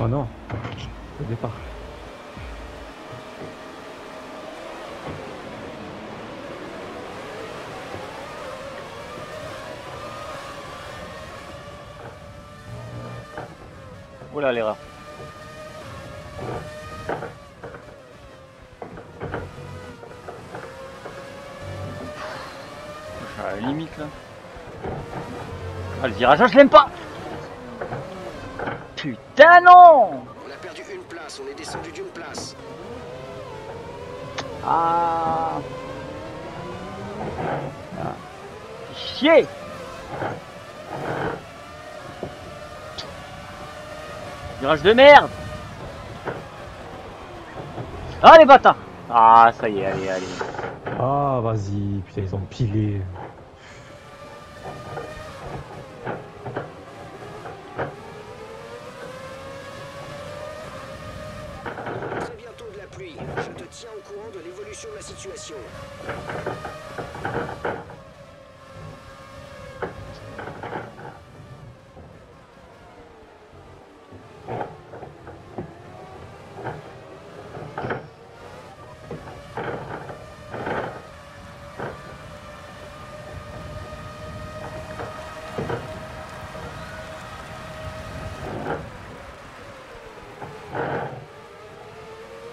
Oh non, au départ. Oh là, l'erreur. Je suis à la limite là. Ah, le virage, je l'aime pas Putain, non On a perdu une place, on est descendu d'une place. Ah Ah. Chier Virage de merde Ah les bâtards Ah ça y est, allez, allez. Ah, vas-y, putain, ils ont pilé. Très bientôt de la pluie. Je te tiens au l'évolution de la situation.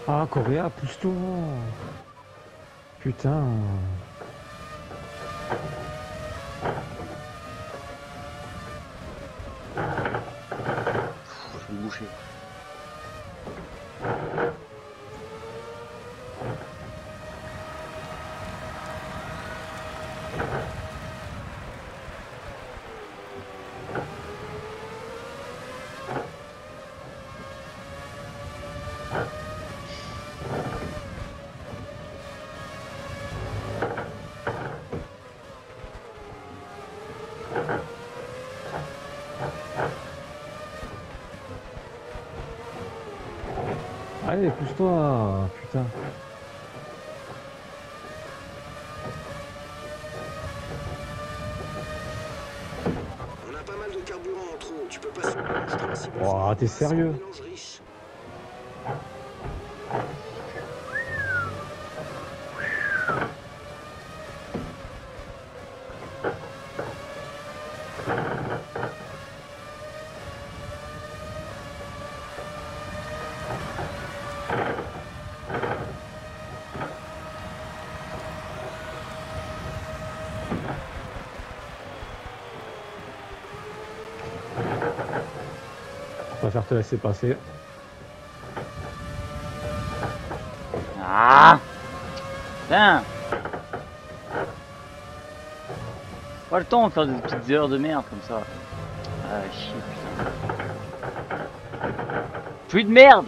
Ah, Coréa, pousse-toi. Putain. Je vais me boucher. Allez, pousse-toi. Putain. On a pas mal de carburant en trop. Tu peux pas se mélanger principal. Oh, t'es sérieux? Préfère te laisser passer. Ah Putain Pas le temps de faire des petites erreurs de merde comme ça. Ah chier putain. Plus de merde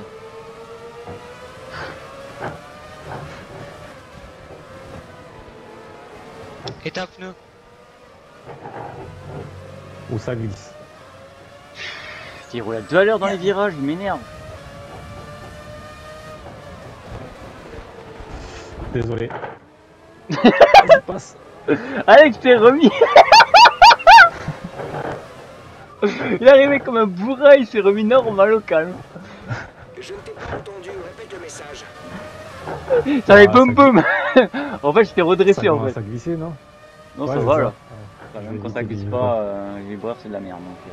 Et ta pneu Où ça glisse. Il roule à deux à l'heure dans les virages, il m'énerve. Désolé. Passe. Alex t'es remis Il est arrivé comme un bourrin, il s'est remis normal au calme. Je ne t'ai pas entendu. Répète le message. Ça avait Ah, boum ça boum En fait j'étais redressé Ça en fait. à glisser, non? Non Ouais, ça c'est va ça. là. Ouais. Enfin, Je même vais quand ça glisse pas, euh, les vibreurs c'est de la merde donc. euh.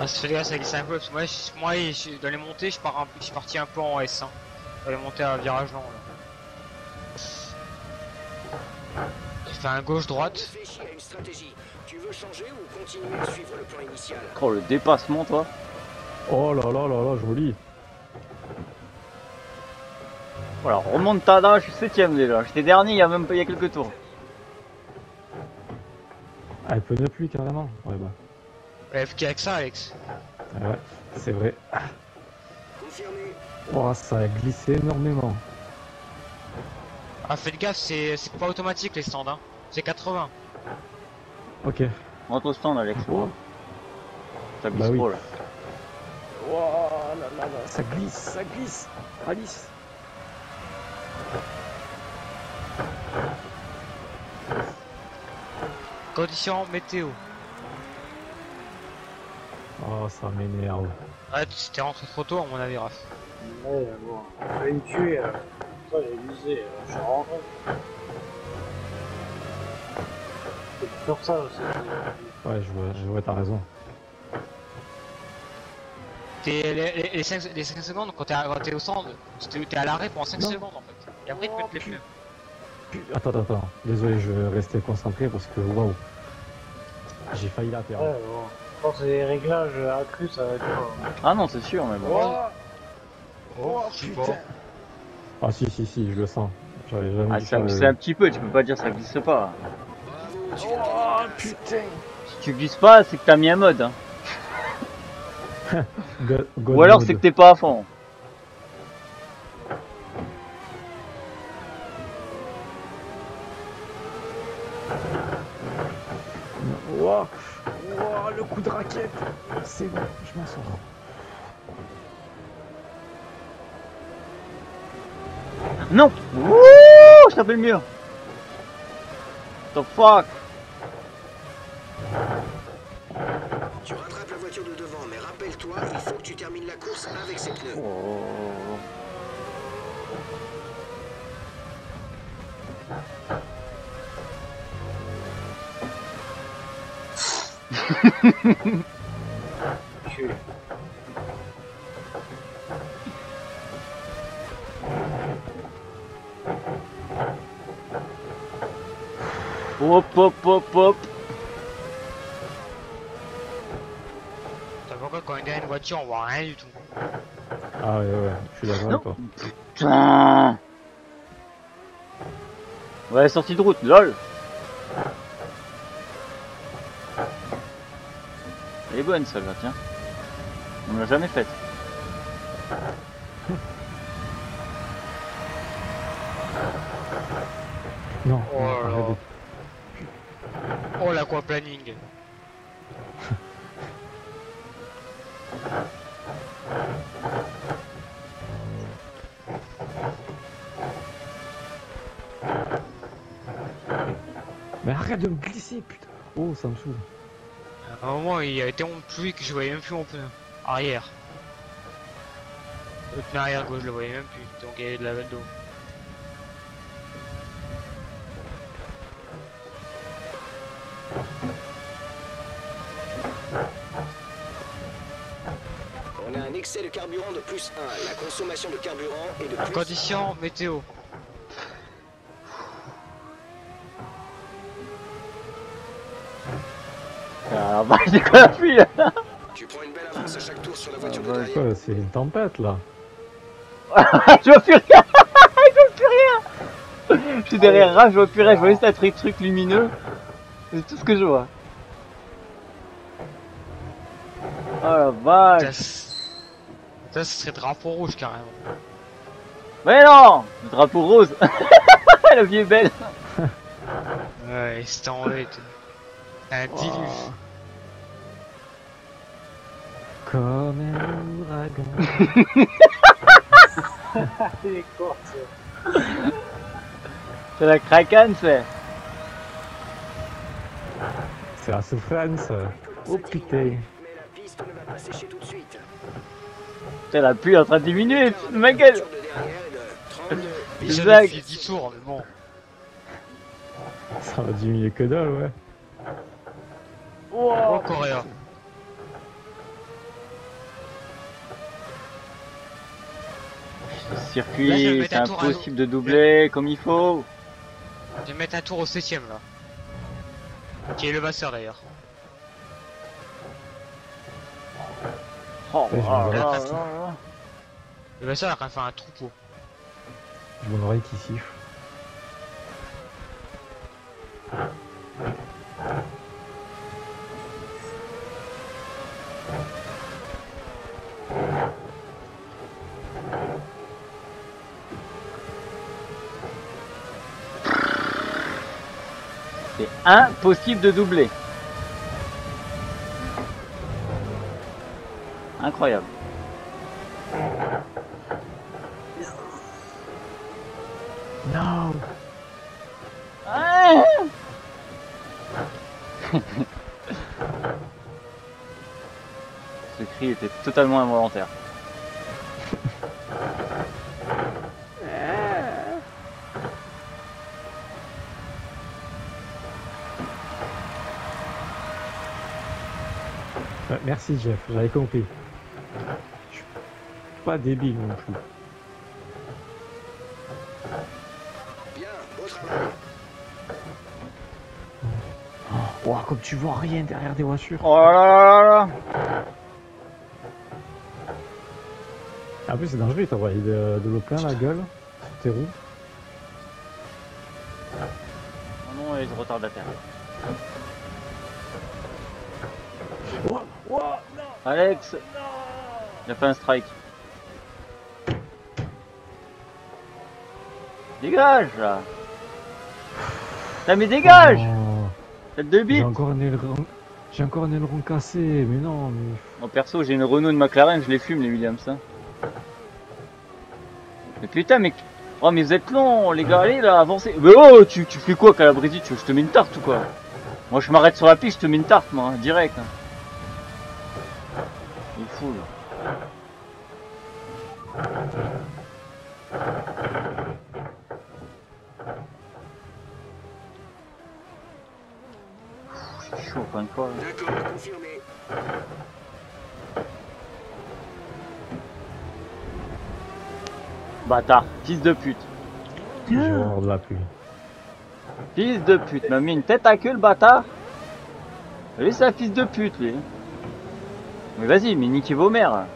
Ah, ça fait gars, ça glisse un peu. Parce que moi, je- moi je- dans les montées, je, pars un, je suis parti un peu en S. Hein. Dans les montées à virage lent. là. J'ai fait un gauche-droite. Réfléchis à une stratégie. Tu veux changer ou continuer à suivre le plan initial? Oh le dépassement toi? Oh là là là là, joli. Voilà, remontada, je suis septième déjà. J'étais dernier il y a même pas il y a quelques tours. Ah, elle peut ne plus carrément. Ouais, bah. Ouais, qu'il y a que ça, Alex. Ah ouais, c'est vrai. Confirmé. Oh, ça a glissé énormément. Ah, faites gaffe, c'est c'est pas automatique les stands. Hein. C'est 80. Ok. Rentre au stand Alex. Oh. Ça glisse Bah oui. trop là. Oh là là là, ça glisse, ça glisse. Alice. Condition météo. Oh, ça m'énerve. Ouais, c'était rentré trop tôt à mon avis, Raph. Ouais, bon, on va me tuer. euh. Ça, j'ai euh, je suis rentré. C'est pour ça aussi. Ouais, je vois, je vois, t'as raison. T'es les, les, les 5, les 5 secondes quand t'es à- quand t'es au centre, t'es à l'arrêt pendant 5 Non. secondes en fait. Et après ils te mettent les pneus. Pu- Attends, attends, attends. Désolé, je vais rester concentré parce que waouh. J'ai failli la Ouais, perdre. C'est des réglages accrus, ça va être quoi Ah non, c'est sûr, mais bon. Oh, je sais pas. Ah si, si, si, je le sens. J'avais jamais Ah, vu ça ça, glisse euh, un petit peu, tu peux pas dire ça glisse pas. Oh putain Si tu glisses pas, c'est que t'as mis un mode. Hein. God Ou alors c'est que t'es pas à fond. Ouah, ouah, le coup de raquette C'est bon, je m'en sors. Non Wouh Je tapé le mur The fuck? Tu rattrapes la voiture de devant, mais rappelle-toi, il faut que tu termines la course avec ses pneus. Oh. Tuer. Hop hop hop hop T'as pourquoi quand on est dans une voiture on voit rien du tout. Ah ouais, ouais, je suis d'accord avec toi. Putain Ouais, sortie de route, lol Elle est bonne celle-là, tiens. On l'a jamais faite. Non, Oh non, là arrête là. Oh l'aquaplaning. Mais arrête de me glisser, putain Oh, ça me saoule. À un moment il tellement de pluie que je voyais même plus mon pneu. Arrière. Le pneu arrière gauche je le voyais même plus. Donc il y avait de la d'eau. On a un excès de carburant de plus 1. La consommation de carburant est de plus Condition météo. Ah bah, c'est quoi la là Tu prends une belle avance à chaque tour sur la voiture Ah de bah, derrière. Quoi, c'est une tempête là Je vois plus rien Je vois plus rien Je suis derrière Raph, je vois plus rien, je vois juste un truc, truc lumineux. C'est tout ce que je vois. Oh la Ça, vache ça ce serait drapeau rouge carrément. Mais non Le drapeau rose La vie est belle Ouais, c'était en vrai. t'es- Un diluve. Comme un ouragan. C'est la cracane, c'est C'est la souffrance. Oh putain. Mais la piste ne va pas sécher tout de suite. C'est la pluie est en train de diminuer, ma gueule voiture de derrière est de 32. Déjà Zach. il fait 10 tours, mais bon. Ça va diminuer que dalle, ouais. Oh. Oh Coréa. Ce Là, je vais circuit, c'est impossible de doubler comme il faut. Je vais mettre un tour au 7ème là. Qui est le vasseur d'ailleurs. Oh, Ouais, je oh, là, vois. là, là. Le il a quand même fait un troupeau. J'ai mon oreille qui siffle. Impossible de doubler. Incroyable. Non Ah Ce cri était totalement involontaire. Ouais, merci Jeff, j'avais compris. Je suis pas débile non plus. Bien, beau travail. Ouah, comme tu vois rien derrière des voitures. Oh là là là là En plus, c'est dangereux, t'as envoyé de, de l'eau plein la gueule sur tes roues. Oh non, les retardataires. Non Alex Il a fait un strike. Dégage là. Putain mais dégage. Oh, Tête de J'ai bite encore un aileron... J'ai encore un aileron cassé, mais non, mais... En perso j'ai une Renault, une McLaren, je les fume les Williams hein. Mais putain mais... Oh mais vous êtes long les gars, allez là, avancez. Mais oh tu, tu fais quoi Calabresi? Tu veux que je te mets une tarte ou quoi? Moi je m'arrête sur la piste, je te mets une tarte moi, hein, direct hein. C'est chaud encore une fois. là. D'accord, confirmé. Bâtard, fils de pute. Horreur de la pluie. Fils de pute, m'a mis une tête à queue le bâtard. Lui c'est un fils de pute lui. Mais vas-y, mais niquez vos mères.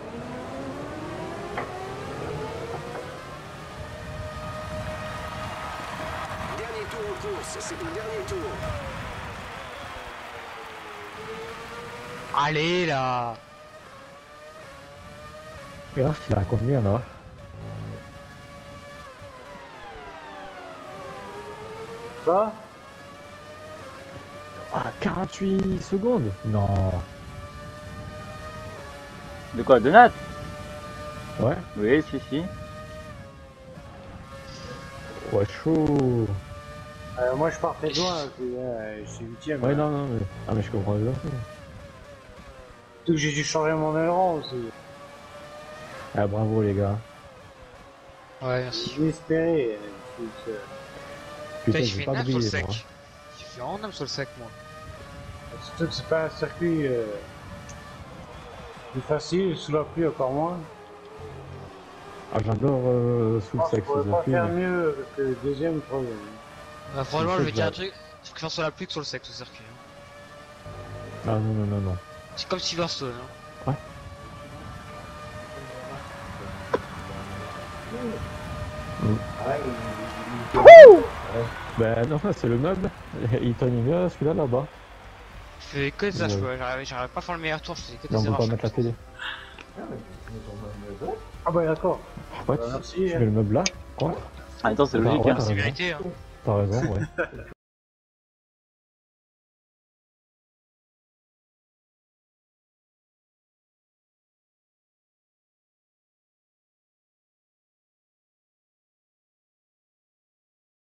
Dernier tour en course, c'est ton dernier tour. Allez là Regarde, il a combien là Quoi Ah, 48 secondes? Non. De quoi De Nat Ouais, Oui, si, si. ouais, chaud. Euh, Moi je partais de loin, puis, euh, je suis huitième. Ouais, non, non, mais... Ah, mais je comprends bien. Surtout que j'ai dû changer mon aileron aussi. Ah, bravo les gars. Ouais, merci. J'ai espéré. euh, plus, euh, Putain, fait pas 9 sur le sec. vraiment 9 sur le sec, moi. Surtout que c'est pas un circuit plus facile, sous la pluie encore moins. Ah, j'adore euh, sous le sexe, pourrait la pas pluie, faire mais- mieux que le deuxième ou le troisième. Bah, franchement, je vais dire un truc. Je préfère sur la pluie que sur le sec, ce circuit. hein. Ah, non, non, non, non. C'est comme Silverstone. Hein. Ben non, c'est le meuble. Il mieux celui-là là-bas. Je fais que ça, je Ouais. j'arrive pas à faire le meilleur tour, je faisais que des Non, on peut erreurs pas mettre la télé. Ah bah d'accord. Ouais, Bah, tu- merci, tu hein. mets le meuble là, quoi. Ah, attends, c'est logique hein. C'est vérité, hein. T'as raison, ouais.